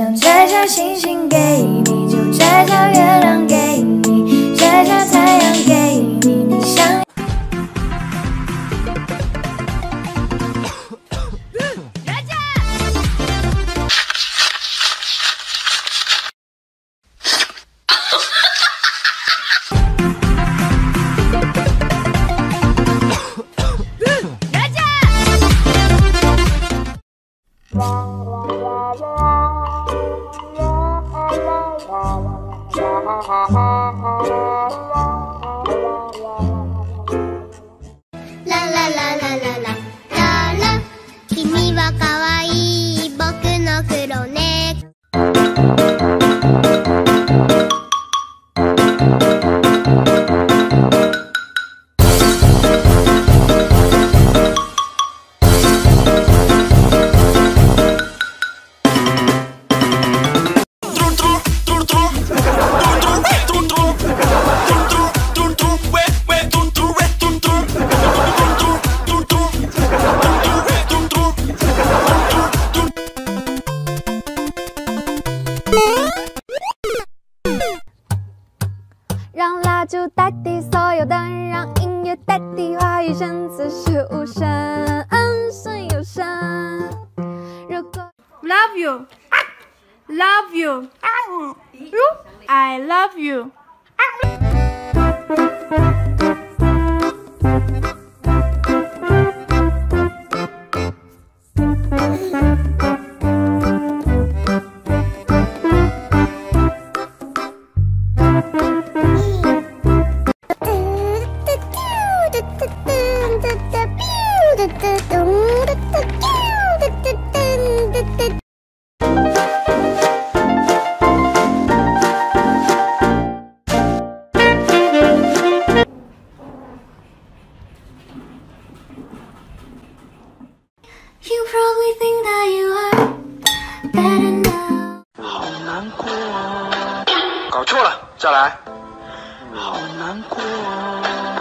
想摘下星星给你，就摘下月亮给你，好好。让蜡烛代替所有灯，让音乐代替话语，声此时无声，嗯，声有声。如果 Love you. Love you. I love you. You probably think that you are better now。好难过哦，搞错了， 再来。好难过啊。